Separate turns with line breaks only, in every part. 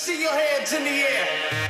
see your hands in the air.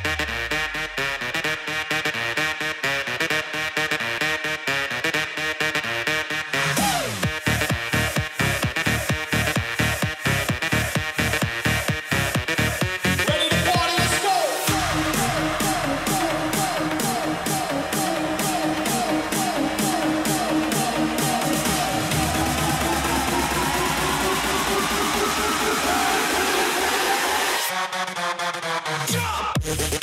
Everybody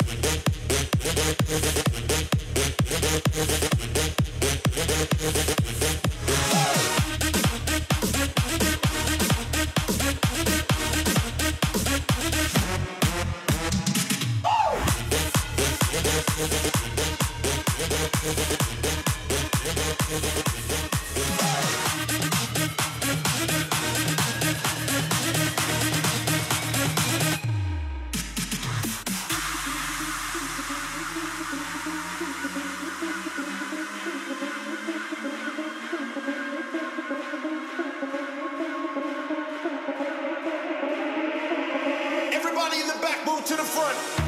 in the back, move to the front.